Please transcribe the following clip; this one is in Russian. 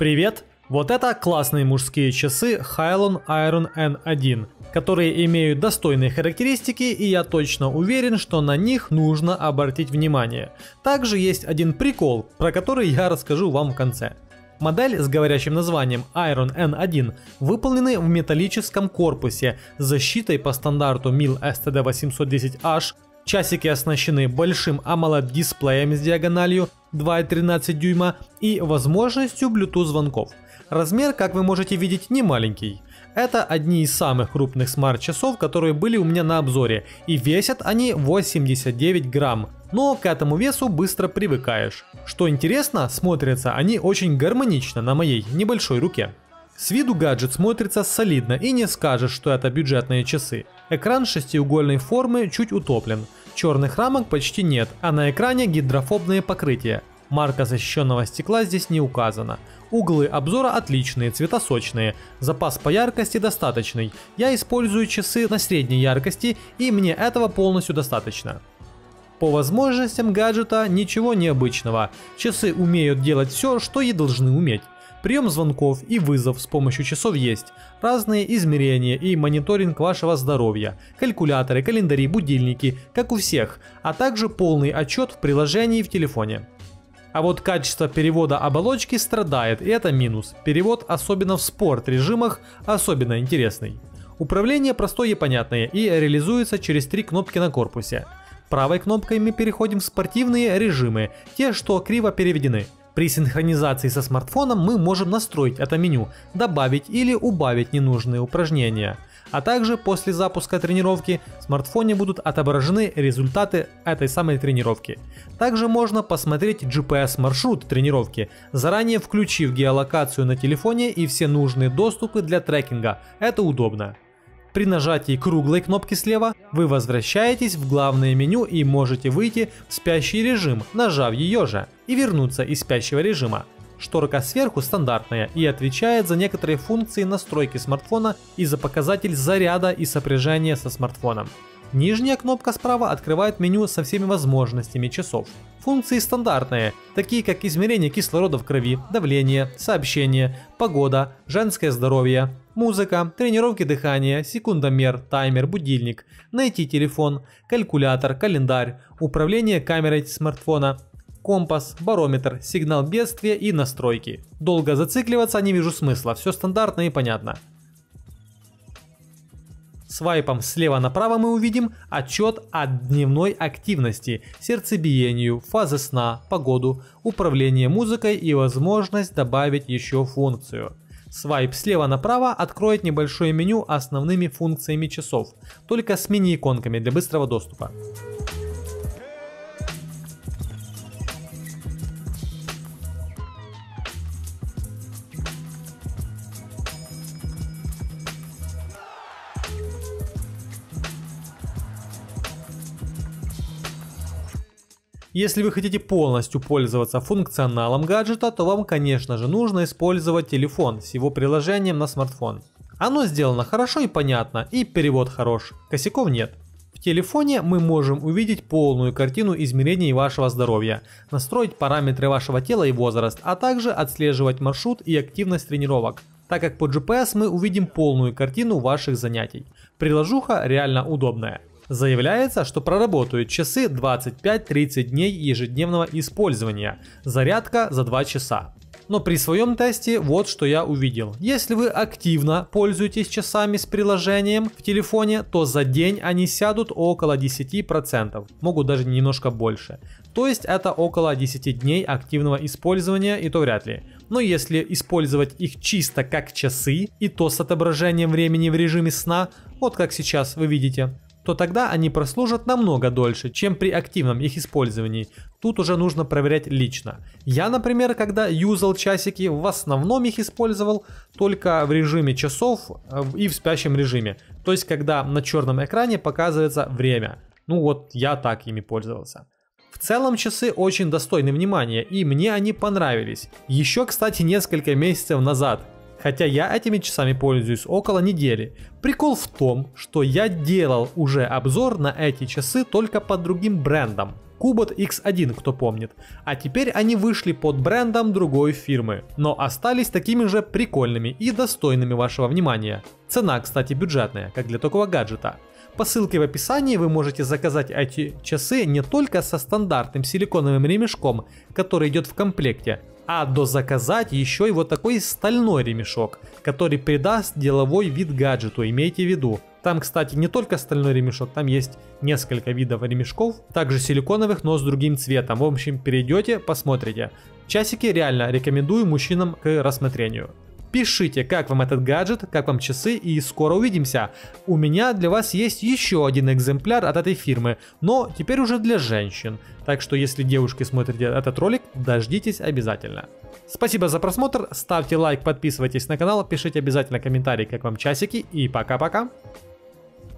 Привет! Вот это классные мужские часы Hylon Iron N1, которые имеют достойные характеристики и я точно уверен, что на них нужно обратить внимание. Также есть один прикол, про который я расскажу вам в конце. Модель с говорящим названием Iron N1 выполнены в металлическом корпусе с защитой по стандарту MIL STD810H, Часики оснащены большим AMOLED дисплеем с диагональю 2,13 дюйма и возможностью Bluetooth звонков. Размер, как вы можете видеть, не маленький. Это одни из самых крупных смарт-часов, которые были у меня на обзоре, и весят они 89 грамм, но к этому весу быстро привыкаешь. Что интересно, смотрятся они очень гармонично на моей небольшой руке. С виду гаджет смотрится солидно и не скажешь, что это бюджетные часы. Экран шестиугольной формы чуть утоплен, черных рамок почти нет, а на экране гидрофобные покрытия. Марка защищенного стекла здесь не указана. Углы обзора отличные, цвета сочные, запас по яркости достаточный. Я использую часы на средней яркости и мне этого полностью достаточно. По возможностям гаджета ничего необычного. Часы умеют делать все, что и должны уметь. Прием звонков и вызов с помощью часов есть, разные измерения и мониторинг вашего здоровья, калькуляторы, календари, будильники, как у всех, а также полный отчет в приложении в телефоне. А вот качество перевода оболочки страдает, и это минус. Перевод, особенно в спорт режимах, особенно интересный. Управление простое и понятное и реализуется через три кнопки на корпусе. Правой кнопкой мы переходим в спортивные режимы, те, что криво переведены – при синхронизации со смартфоном мы можем настроить это меню, добавить или убавить ненужные упражнения. А также после запуска тренировки в смартфоне будут отображены результаты этой самой тренировки. Также можно посмотреть GPS-маршрут тренировки, заранее включив геолокацию на телефоне и все нужные доступы для трекинга. Это удобно. При нажатии круглой кнопки слева вы возвращаетесь в главное меню и можете выйти в спящий режим, нажав ее же, и вернуться из спящего режима. Шторка сверху стандартная и отвечает за некоторые функции настройки смартфона и за показатель заряда и сопряжения со смартфоном. Нижняя кнопка справа открывает меню со всеми возможностями часов. Функции стандартные, такие как измерение кислорода в крови, давление, сообщение, погода, женское здоровье, музыка, тренировки дыхания, секундомер, таймер, будильник, найти телефон, калькулятор, календарь, управление камерой смартфона, компас, барометр, сигнал бедствия и настройки. Долго зацикливаться не вижу смысла, все стандартно и понятно. Свайпом слева направо мы увидим отчет о дневной активности, сердцебиению, фазы сна, погоду, управление музыкой и возможность добавить еще функцию. Свайп слева направо откроет небольшое меню основными функциями часов, только с мини-иконками для быстрого доступа. Если вы хотите полностью пользоваться функционалом гаджета, то вам конечно же нужно использовать телефон с его приложением на смартфон. Оно сделано хорошо и понятно, и перевод хорош, косяков нет. В телефоне мы можем увидеть полную картину измерений вашего здоровья, настроить параметры вашего тела и возраст, а также отслеживать маршрут и активность тренировок, так как по GPS мы увидим полную картину ваших занятий. Приложуха реально удобная. Заявляется, что проработают часы 25-30 дней ежедневного использования, зарядка за 2 часа. Но при своем тесте вот что я увидел. Если вы активно пользуетесь часами с приложением в телефоне, то за день они сядут около 10%, могут даже немножко больше. То есть это около 10 дней активного использования и то вряд ли. Но если использовать их чисто как часы и то с отображением времени в режиме сна, вот как сейчас вы видите, то тогда они прослужат намного дольше, чем при активном их использовании. Тут уже нужно проверять лично. Я, например, когда юзал часики, в основном их использовал только в режиме часов э, и в спящем режиме. То есть, когда на черном экране показывается время. Ну вот, я так ими пользовался. В целом часы очень достойны внимания, и мне они понравились. Еще, кстати, несколько месяцев назад Хотя я этими часами пользуюсь около недели. Прикол в том, что я делал уже обзор на эти часы только под другим брендом. Cubot X1, кто помнит. А теперь они вышли под брендом другой фирмы, но остались такими же прикольными и достойными вашего внимания. Цена, кстати, бюджетная, как для такого гаджета. По ссылке в описании вы можете заказать эти часы не только со стандартным силиконовым ремешком, который идет в комплекте, а дозаказать еще и вот такой стальной ремешок, который придаст деловой вид гаджету, имейте в виду. Там, кстати, не только стальной ремешок, там есть несколько видов ремешков, также силиконовых, но с другим цветом. В общем, перейдете, посмотрите. Часики реально рекомендую мужчинам к рассмотрению. Пишите, как вам этот гаджет, как вам часы и скоро увидимся. У меня для вас есть еще один экземпляр от этой фирмы, но теперь уже для женщин. Так что если девушки смотрите этот ролик, дождитесь обязательно. Спасибо за просмотр, ставьте лайк, подписывайтесь на канал, пишите обязательно комментарии, как вам часики и пока-пока.